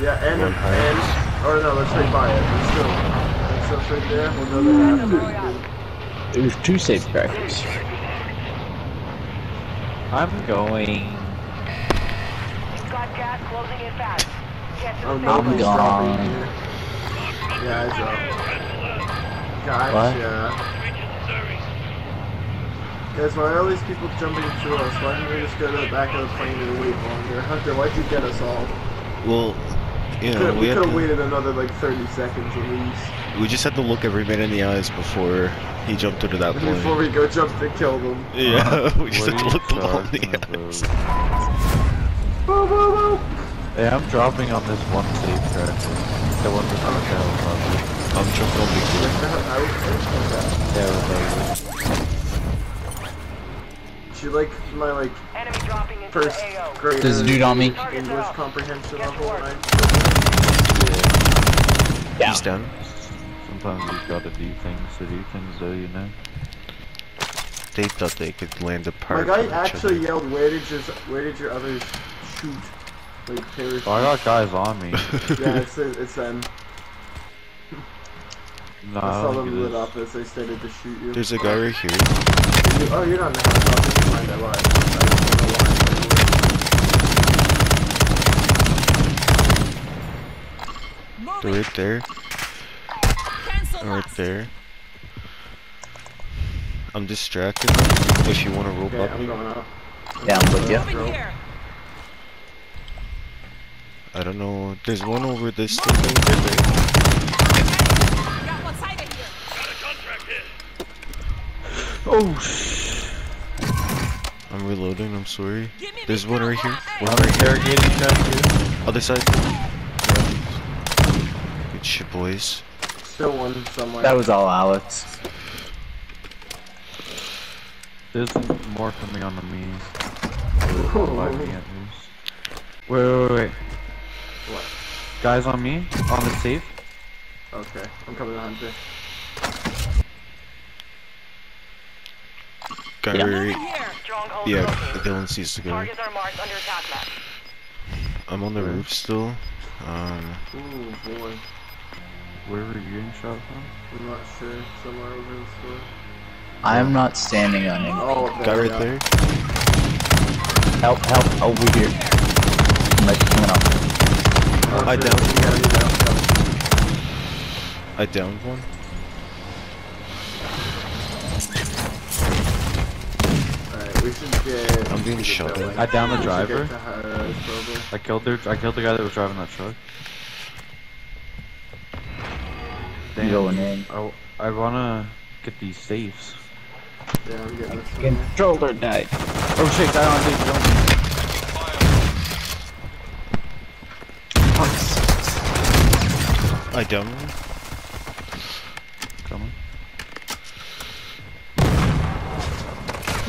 Yeah, and, One and, or no, let's right by it. Let's still, let's still right there. We'll go there after. There's two safe crackers. I'm going. Got gas closing in fast. Get Oh, no, I'm he's gone. dropping. Uh, yeah, he's up. Gotcha. Guys, why are all these people jumping through us? Why didn't we just go to the back of the plane and wait longer? Hunter, why'd you get us all? Well, you know, we, we could have waited another like 30 seconds at least. we just had to look every man in the eyes before he jumped into that plane. Before we go jump to kill them. Yeah, we just had to look them all in the eyes. Whoa, whoa, whoa! Hey, I'm dropping on this one safe cracker. The one with the hotel above I'm jumping on Big Blue. I was thinking that. it. Yeah, with She like my like Enemy dropping into first the AO. grade There's a dude on me. English comprehension Get to level. Work. Down. He's down. Sometimes you gotta do things to do things, though, you know. They thought they could land a My part guy from each actually other. yelled, "Where did your Where did your others shoot?" Like parachute. Oh, I got guys on me. yeah, it's it's them. No, I I saw don't them lit is. up as they started to shoot you. There's a guy right here. Oh, you're not in the house. Never mind. I lied. I just They're right there. Right there. I'm distracted. If you want to rope Okay, up I'm going up. Down with you. I don't know. There's one over this thing. Right there. Oh, sh. I'm reloading. I'm sorry. There's one right here. One I'm right here. interrogating Other side. Good shit, boys. Still one somewhere. That was all Alex. There's more coming on to me. Ooh. Five me at least. Wait, wait, wait, wait. What? Guys on me? On the safe? Okay, I'm coming to Hunter. Guy Yeah. right. Stronghold Yeah, located. Dylan sees the guy. Targets are marked under attack map. I'm on the roof still. Um, Ooh boy, Where were you getting shot from? I'm not sure. Somewhere over in the store. I am not standing on him. Oh, guy right are. there. Help, help, over here. Somebody's coming up. Oh, I shit, downed. you gotta down. I downed one. We should get. I'm being shot at. I downed the driver. Get to high-rise, probably. I killed their, I killed the guy that was driving that truck. I'm going. I, I wanna get these safes. Yeah, I'm getting this one. Controller died. Oh shit, guy on safe, don't I downed one. Coming.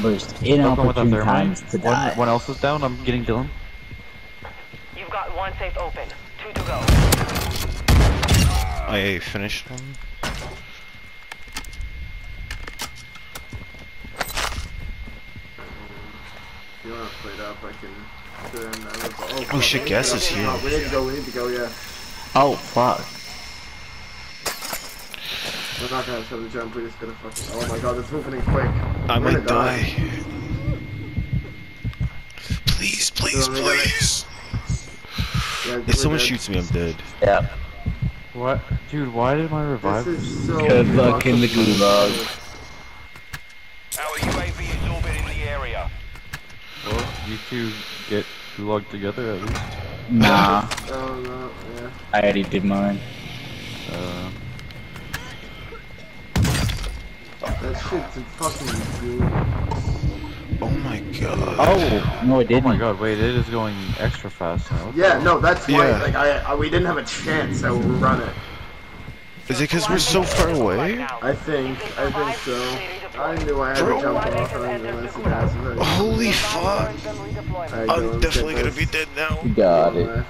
There's Don't go with that inopportune there, times to One, die. one else is down, I'm getting Dylan. You've got one safe open. Two to go. I uh, finished one. If you wanna play it up, I can. do it in that level. Oh, shit, fuck. gas is here. Oh, we need to go. We need to go. Yeah. Oh, fuck. We're not gonna have to jump. We're just gonna fucking. Oh my god, it's moving quick. I We're might gonna die. Please, please, So we gotta- please. Yeah, If someone dead. shoots me, I'm dead. Yeah. What? Dude, why did my revive? This is so. Good luck in the fucking- gulag. Our UAV is orbiting the area. Well, you two get gulag together at least. Nah, Oh no, yeah. I already did mine. Uh, That shit's in fucking good. Oh my god. oh! No, I Oh didn't. Oh my god, wait, it is going extra fast now. Yeah, no, that's why. Yeah. Like I, I, we didn't have a chance to run it. Is it because we're so far away? I think, I think so. I knew I had to jump off and I realized the gas was Holy fuck. I'm definitely gonna be dead now. Got it.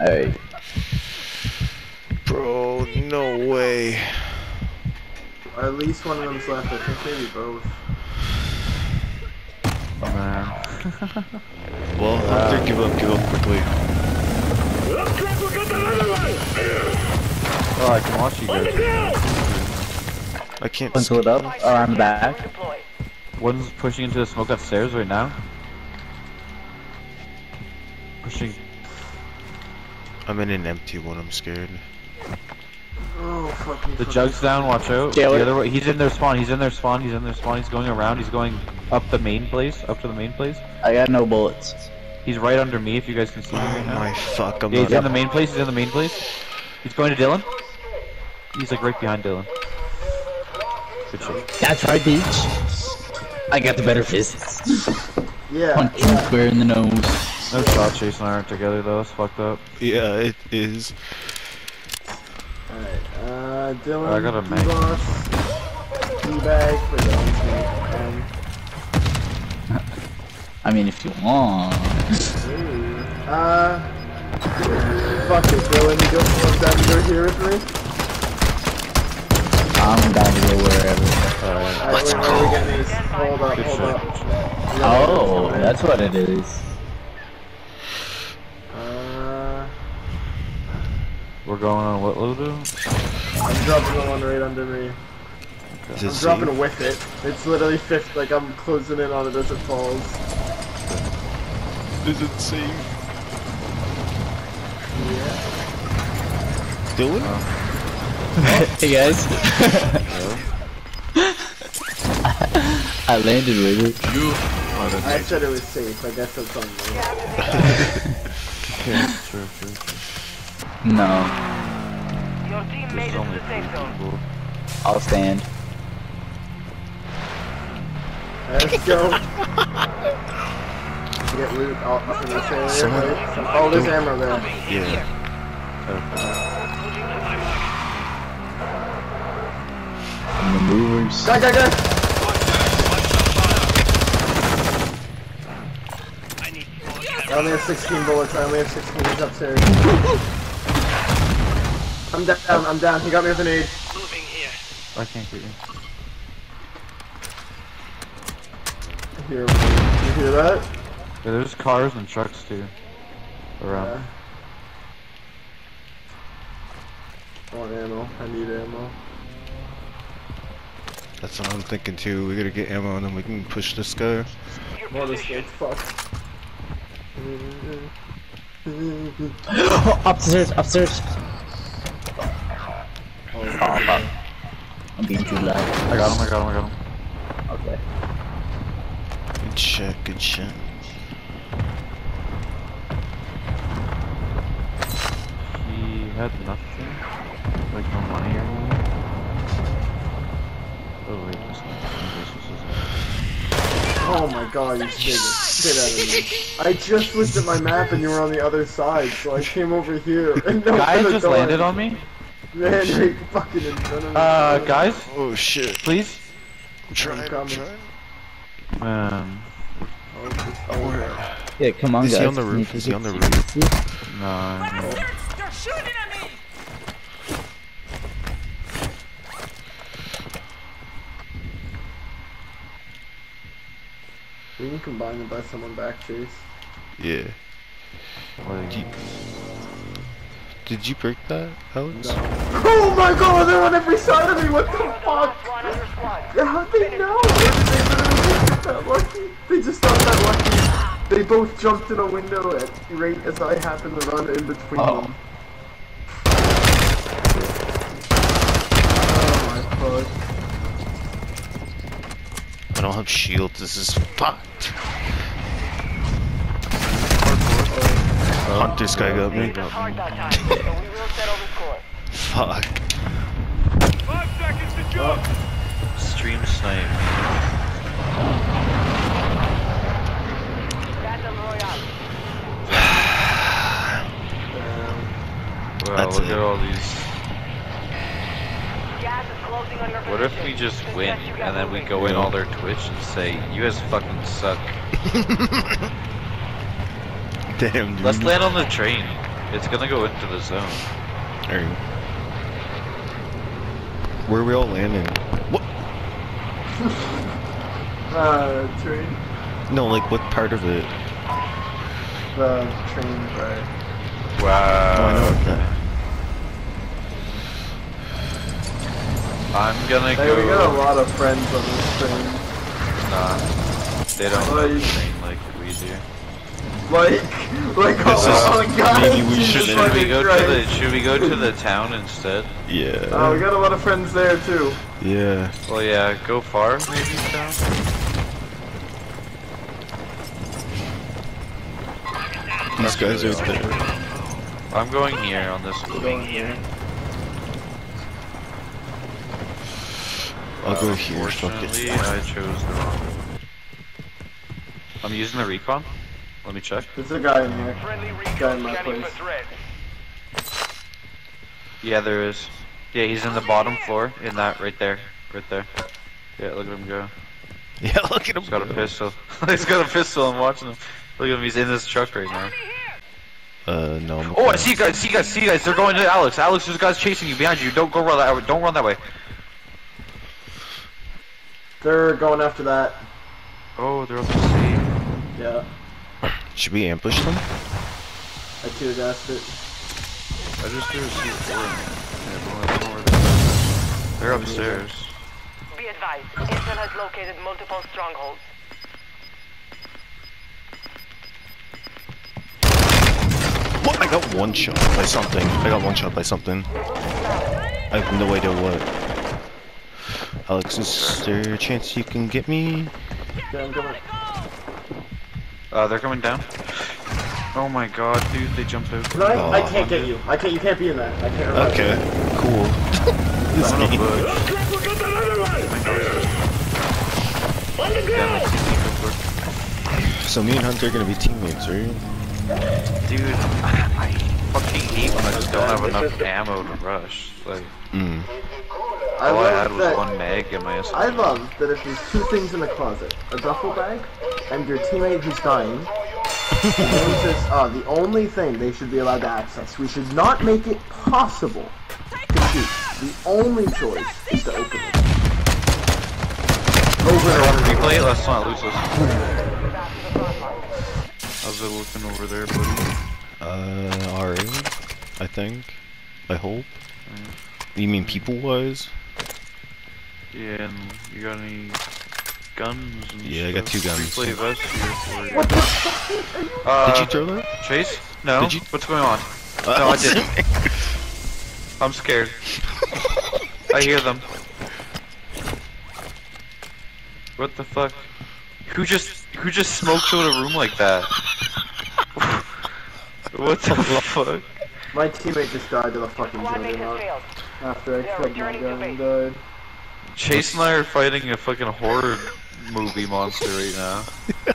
Alright. Bro, no way. At least one of them's left. I think maybe both. Man. Well, Hunter, give up, give up quickly. Oh, I can watch you guys. I can't. Pencil it up. Oh, I'm back. One's pushing into the smoke upstairs right now. Pushing. I'm in an empty one. I'm scared. Oh, fucking. The jug's down. Watch out. Yeah, the other way. He's in their spawn. He's in their spawn. He's in their spawn. He's going around. He's going up the main place. Up to the main place. I got no bullets. He's right under me. If you guys can see him Oh right now. my fuck! I'm Yeah, he's not. in the main place. He's in the main place. He's going to Dylan. He's like right behind Dylan. Good shit. That's right, bitch. I got the better physics. Yeah. Punch him square in the nose. No shot Chase and I aren't together though. That's fucked up. Yeah, it is. Alright, uh, Dylan. I got a mic. D-Boss, D-Bag for Dylan's mate. Um, I mean, if you want. ooh, uh, fuck it, Dylan. You don't want that to go here with me? I'm down to go wherever. Alright. Alright, wait, where are we these? Hold up, hold up. Oh, that's what it is. Uh, We're going on what Ludo? I'm dropping the one right under me. Is I'm dropping with it. It's literally fifth, like I'm closing in on it as it falls. Is it safe? Yeah. Dylan? hey guys. I landed with it. I said it was safe. I guess it's on me. Okay, sure, sure, sure. No, Your team made There's it to the safe three zone. I'll stand. Let's go. Get loot all up in this area. Someone- right? Oh, there's ammo there. Yeah. Oh. And the movers. Guy, guy, guy! I only have 16 bullets. I only have 16. He's upstairs. I'm down. I'm down. He got me with an aid. I can't get you. Here, you hear that? Yeah, there's cars and trucks too. Around. Yeah. I want ammo. I need ammo. That's what I'm thinking too. We gotta get ammo and then we can push this guy. Your More this position. gate's fucked. upstairs, upstairs. Oh, fuck. I'm being too loud. I got him, I got him, I got him. Okay. Good shit, good shit. Had nothing. Like no money or anything. Oh wait, this one. Oh my god, you scared the shit out of me. I just looked at my map and you were on the other side, so I came over here and no Guys just door. landed on me. Man, right fucking in front of me. Uh, guys, Oh shit. please. I'm trying, I'm coming. trying. Man, Oh, it's. Yeah, come on, Is guys. he on the roof? Is he on the roof? no. no. We can combine and buy someone back, Chase. Yeah. Like, Did you, did you break that, Alex? Oh my god, they're on every side of me, what the fuck? Last one on your squad. How'd they know? They literally just got lucky. They just got that lucky. They both jumped in a window at right as I happened to run in between Oh. them. Oh my fuck. I don't have shields. This is fucked. Hunt this guy got me. It's hard that time, but we will settle the score. Fuck. Five seconds to jump. stream snipe. Battle Royale. Um, wow, That's look it. at all these. Gas is closing on your What if we just win Success, you got and then we go in all their Twitch and say, you guys fucking suck. Damn, dude. Let's land on the train. It's gonna go into the zone. Alright. Where are we all landing? What? Uh, train. No, like what part of it? The train ride. Oh, I Wow. know I'm gonna Hey, we got a lot of friends on this train. Nah, they don't Like- train like we do. Like, like, This oh is- my god. maybe we should- Should we fucking go to the? Should we go to the town instead? Yeah. Oh, we got a lot of friends there too. Yeah. Well, yeah, go far maybe town. These guys are there. I'm going here on this. Going here. I'll go here. Fuck it. I chose the wrong. I'm using the recon. Let me check. There's a guy in here. Friendly Guy recon in my place. Yeah, there is. Yeah, he's in the bottom floor. In that right there, right there. Yeah, look at him go. Yeah, look at him. He's got a pistol. he's got a pistol. I'm watching him. Look at him. He's in this truck right now. Uh, no. I'm Oh, I see you guys. See you guys. See you guys. They're going to Alex. Alex, there's guys chasing you behind you. Don't go run that. Don't run that way. They're going after that. Oh, they're up the sea. Yeah, Should we ambush them? I tear gassed it. I just threw a C4. Yeah, don't know where they're- They're upstairs. Be advised, Intel has located multiple strongholds. What? I got one shot by something. I got one shot by something. I have no idea what. Alex, is there a chance you can get me? Okay, I'm coming. Uh, they're coming down. Oh my god, dude, they jumped out. No, I, I Oh. can't get you. I can't. You can't be in that. I can't. revive Okay, cool. this Son of a game. bitch. Yeah, let's see me real quick. So me and Hunter are gonna be teammates, right? Dude, I, I fucking hate when I just don't have enough ammo to rush. Like, Mm. I all I love had was that. one mag in my I love that if there's two things in the closet, a duffel bag and your teammate who's dying, James says, uh, the only thing they should be allowed to access. We should not make it possible to shoot. The only choice is to open it. Over and over. Replay it, let's not lose this. How's it looking over there, buddy? Uh, alright. I think. I hope. You mean people-wise? Yeah, and you got any guns and Yeah, I got two guns. Replay vest here for you. Uh, Did you throw that? Chase? No. Did you- What's going on? No, I didn't. I'm scared. I hear them. What the fuck? Who just who just smoked out a room like that? what the fuck? My teammate just died to the fucking Squad juggernaut after I They killed my returning to gun and died. Chase and I are fighting a fucking horror movie monster right now.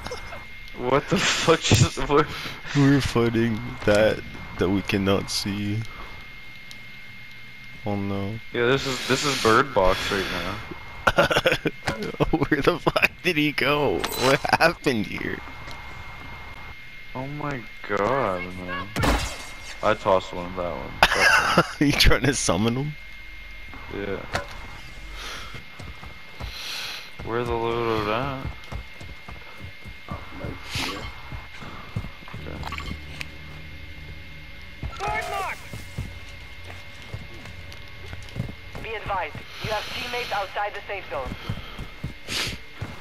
What the fuck just what? We're fighting that that we cannot see. Oh no. Yeah, this is this is Bird Box right now. Where the fuck did he go? What happened here? Oh my god, man. I tossed one of that one. Fuck you trying to summon him? Yeah. Where the loadout at? Be advised, you have teammates outside the safe zone.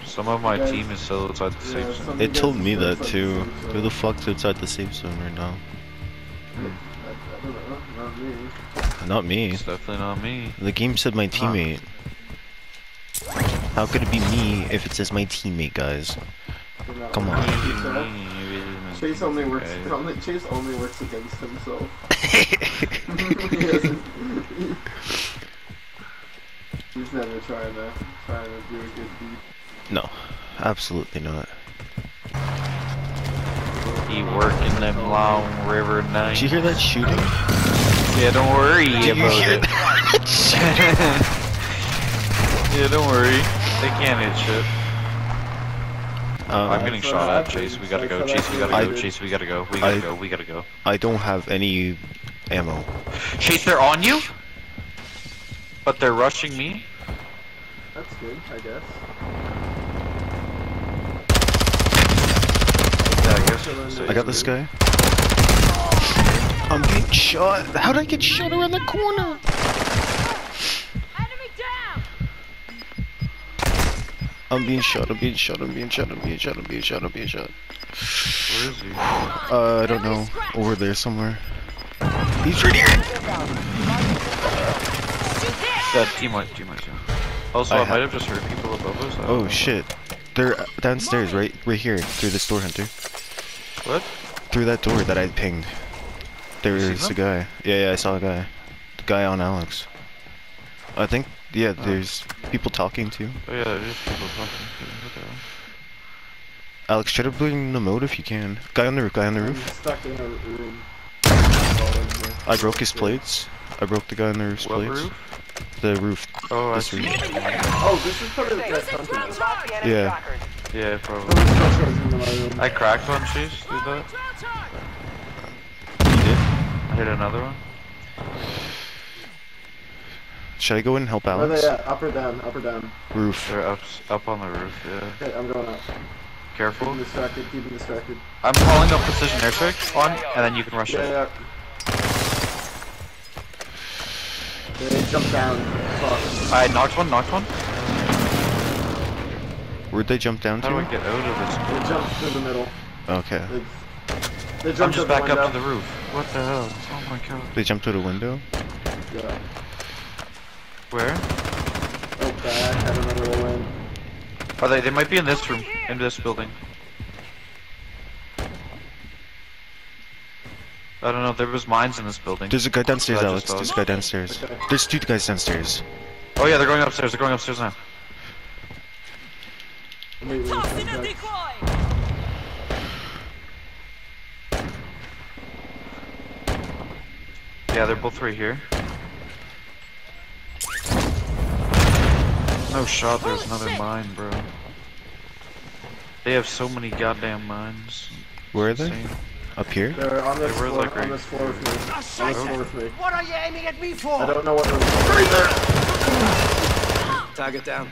Some of my Guys- team is still outside the Yeah, safe zone. some It told me that too. Who zone. the fuck's outside the safe zone right now? Hmm, I, I don't know, not me. Not me. It's definitely not me. The game said my teammate. How could it be me if it says my teammate, guys? Come on. Chase only works. Okay. Only, Chase only works against himself. He He's never trying to trying to do a good deed. no, absolutely not. He working them long river nights. Did you hear that shooting? Yeah, don't worry Did you about hear it. yeah, don't worry. They can't hit shit. Uh, I'm getting so shot at, Chase. We gotta go. So Chase, we gotta happens. go. Chase, we gotta go. We gotta I- go. We gotta go. I don't have any ammo. Chase, they're on you? But they're rushing me? That's good, I guess. Yeah, I guess. you could say I got this guy. I'm getting shot. How did I get shot around the corner? I'm being shot, I'm being shot, I'm being shot, I'm being shot, I'm being shot, I'm being shot. Where is he? Uh, I don't know. Over there somewhere. He's right here! That team might, team might, yeah. Also, I I, might have just heard people above us. Oh know. shit. They're downstairs, right right here, through this door, Hunter. What? Through that door that I pinged. There's a guy. Yeah, yeah, I saw a guy. The guy on Alex. I think, yeah, oh. there's people talking too. Oh yeah, there's people talking. Okay. Alex, try to bring the mode if you can. Guy on the roof, guy on the I'm roof. stuck in a room. I broke his plates. I broke the guy on the roof's What plates. roof? The roof. Oh, I This see. roof. Oh, this is part of that Lost company. the enemy Yeah. Yeah, probably. Someone just goes into my room. I cracked one, Chase. Did that? You did? I hit another one. Should I go in and help Where are Alex? they at? Up or down? Up or down? Roof. They're up, up on the roof. Yeah. Okay, I'm going up. Careful. Keep distracted, keep distracted. I'm calling up precision airstrike on, and then you can rush Yeah, it. yeah. They jump down. Fuck. I knocked one. Knocked one. Where'd they jump down How do I to? get out of this? They jumped through the middle. Okay. They, they I'm just back the up to the roof. What the hell? Oh my god. They jumped through the window? Yeah. Where? Oh, back. I don't know where they. Are they? They might be in this room, in this building. I don't know. There was mines in this building. There's a guy downstairs, I just Alex. saw There's a guy downstairs. Okay. There's two guys downstairs. Oh yeah, they're going upstairs. They're going upstairs now. Wait, wait, wait, wait. Yeah, they're both right here. No shot. There's another mine, bro. They have so many goddamn mines. Where are they? Insane. Up here? They're on this They were, floor, like, on right- this floor with me. On this floor with me. What are you aiming at me for? I don't know what room. Right there! Target down.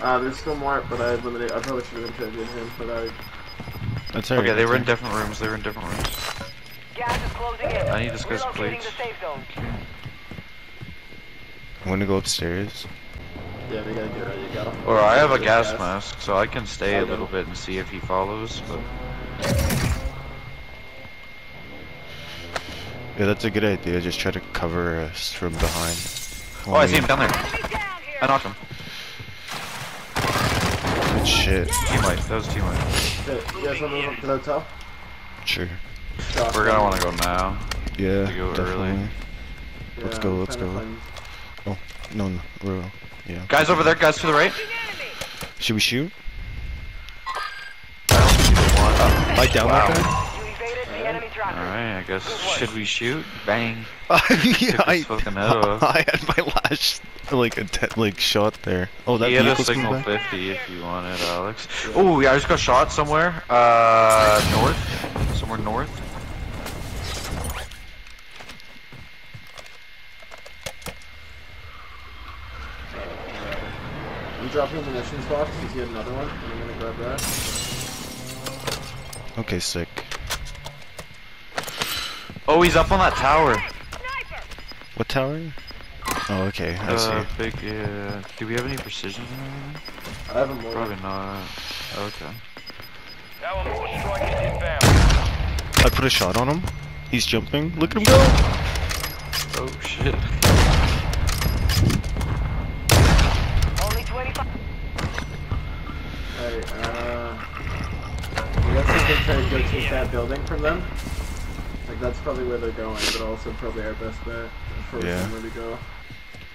Uh, there's still more, but I eliminated. I probably should have interrogated him, but I. That's alright. Okay, they were in different rooms. They were in different rooms. Gas is closing in. I need this guy's Relocating plates. the safe zone. alright. I'm gonna go upstairs. Yeah, we gotta get ready to go. Or I have a There's gas mask, so I can stay I a little bit and see if he follows. But Yeah, that's a good idea. Just try to cover us from behind. oh, I see him down there. I knocked him. Good shit. Teammate. That was teammate. Okay, you guys wanna move up to the hotel? Sure. Shot. We're gonna want to go now. Yeah, go definitely. early. let's Yeah, go, let's go. Oh, No, no, bro. Yeah. Guys over there. Guys to the right. Should we shoot? I don't see the one. I down Wow. that You evaded the enemy tracker. Alright, I guess. Should we shoot? Bang. guy? yeah, Took I, his fucking head off. I had my last like atte- like shot there. Oh, that he had a vehicle's coming signal 50 if you want it, Alex. Oh, yeah, I just got shot somewhere. Uh, north. Somewhere north. I'm dropping the munitions box because you had another one, and I'm gonna grab that. Okay, sick. Oh, he's up on that tower. What tower? Oh, okay. I Uh, see. big, yeah. Do we have any precision or anything? I have a more. Probably not. Okay. Our mortar strike is inbound. I put a shot on him. He's jumping. Look at him go. Oh, shit. Only 25. Alright, uh. We got something to go take that building from them. Like, that's probably where they're going, but also probably our best bet for Yeah. somewhere to go.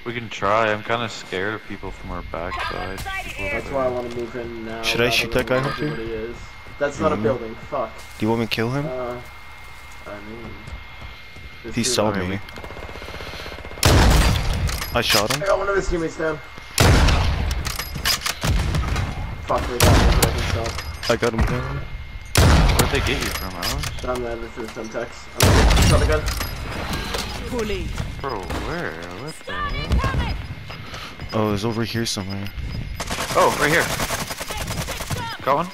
We can try. I'm kind of scared of people from our backside. That's why I want to move in now. Should I shoot that guy, where Hunter? everybody Is. That's not a Mhm. building. Fuck. Do you want me to kill him? Uh, I mean. He saw alright, me. I shot I him. got one of his teammates down. Fuck, we got him, but I can tell. I got him down. Where'd they get you from, Alex? Down there, this is Semtex. I'm gonna shot again. Fully. Bro, where? What the hell? Oh, it's over here somewhere. Oh, right here. Got one?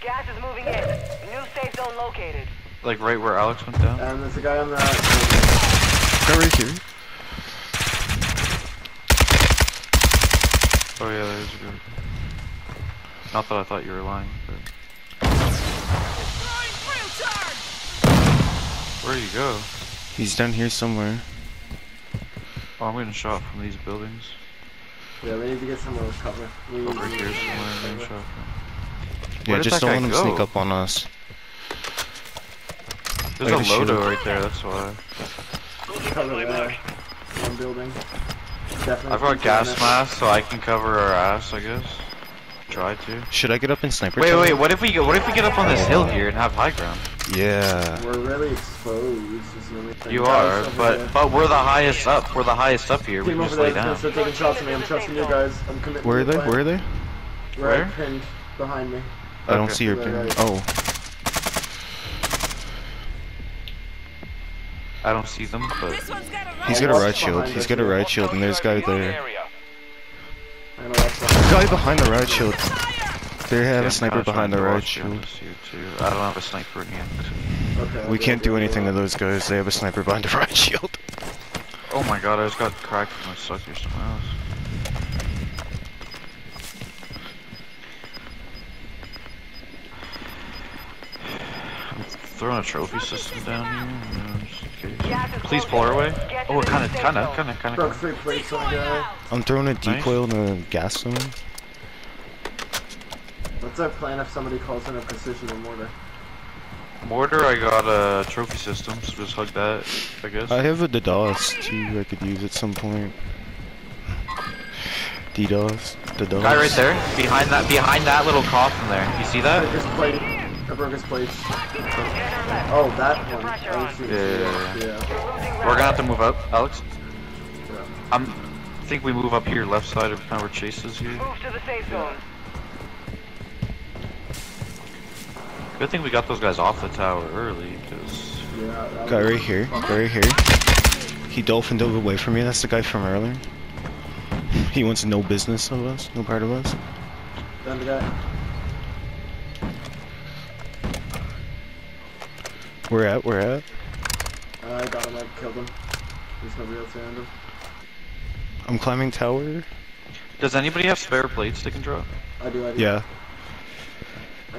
Gas is moving in. New safe zone located. Like right where Alex went down? And there's a guy on the. Guy right here. Oh yeah, there's a good. Not that I thought you were lying, but where do you go? He's down here somewhere. Oh, I'm getting shot from these buildings. Yeah, we need to get somewhere with cover. We Over need here somewhere, I'm cover. getting shot from. Yeah, Where just don't let him sneak up on us. There's I a got a shield. Lodo right there, that's why. Cover there. One building. Definitely. I've got keep gas mask, so I can cover our ass, I guess. Try to. Should I get up in sniper? Wait, tower? wait, what if we get, what if we get up on this hill here and have high ground? Yeah. We're really exposed. Is the only thing. You are, but but we're the highest up. We're the highest up here. We Team can over just lay there. down. Start taking shots at me. I'm trusting you guys. I'm committing. Where are they? Where are they? Right Where? pinned behind me. I don't Okay. see your pin. right. Oh, I don't see them, but This one's got a he's I'll got a watch riot shield. He's got a here. riot shield, and there's a guy there. Area. I'm gonna watch behind. Guy behind the riot shield. They have Yeah, a I'm sniper behind the trying to riot shield. behind this here, too. I don't have a sniper in hand. Okay. We do can't it, do I'll anything it. to those guys. They have a sniper behind the riot shield. Oh my god, I just got cracked from my suckers to mouse. I'm throwing a trophy system down here. just in case. Please pull our in. way. Oh, the kinda, kinda, kinda, kinda. Broke kinda. three on a. I'm throwing a decoil in the gas zone. What's our plan if somebody calls in a precision or mortar? Mortar, I got a trophy system, so just hug that, I guess. I have a DDoS too. I could use at some point. DDoS. DDoS. Guy right there, behind that, behind that little coffin there. You see that? broke his plate. I broke his plates. Oh, that one. I Yeah, yeah, yeah. We're gonna have to move up, Alex. Yeah. I'm. I think we move up here, left side of kind of where Chase is here. Move to the safe zone. Good thing we got those guys off the tower early, because Yeah, Guy right here. Guy right here. He dolphin dove away from me. That's the guy from earlier. He wants no business of us, no part of us. Done the guy. We're at, we're at. I got him. I killed him. There's nobody else around him. I'm climbing tower. does anybody have spare plates they can drop? I do. I do. Yeah.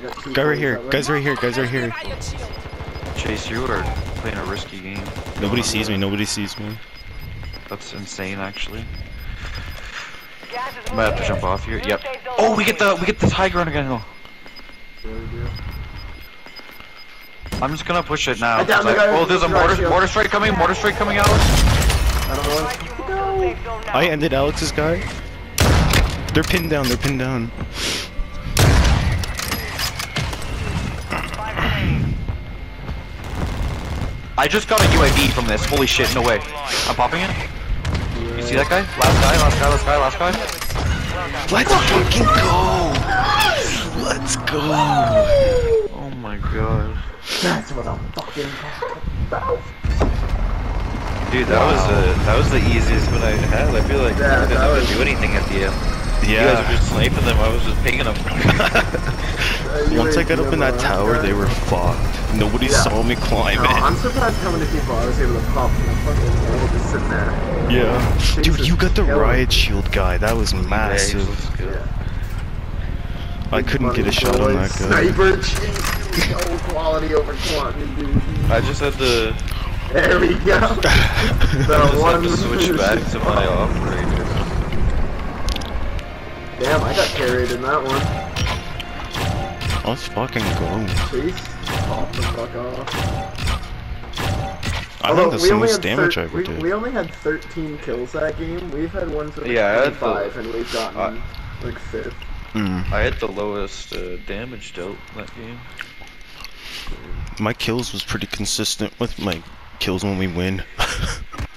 I. Guy right here. Guys right here. Guys right here. Chase, you are playing a risky game. Nobody sees me. Nobody sees me. That's insane, actually. I might have to jump off here. Yep. Oh, we get the we get the high ground again. though. Yeah, we do. I'm just gonna push it now. I downed 'cause the I- guy oh, there's a the mortar mortar strike coming. Mortar strike coming, out. I don't know. Advise you move to the safe zone now. I ended Alex's guy. They're pinned down. They're pinned down. Five remaining. I just got a UAV from this. Holy shit! No way. I'm popping it. You see that guy? Last guy. Last guy. Last guy. Last guy. Let's fucking go. Let's go. Oh my god. That's what I'm fucking talking about. Dude, that was uh, that was the easiest one I had. I feel like Yeah, I didn't have was- to do anything at the end. You guys were Yeah. just sniping them. I was just picking them. Once I got up in that tower, they were fucked. Nobody Yeah. saw me climb No, I'm surprised how many people I was able to pop from the fucking wall just sitting there. Yeah. Dude, Jesus, you got the riot shield guy. That was massive. Yeah. I couldn't get a shot on that guy. Sniper, jeez. No quality over quantity, dude. I just had to, There we go. I the just one had to switch back to my operator. Damn, I got carried in that one. Let's fucking go. Chase, pop the fuck off. I Although, think that's we the only most damage I ever we, did. we only had 13 kills that game. We've had ones with Yeah, I had the- and we've gotten I- like fifth. Mm. I had the lowest uh, damage dealt in that game. My kills was pretty consistent with my kills when we win.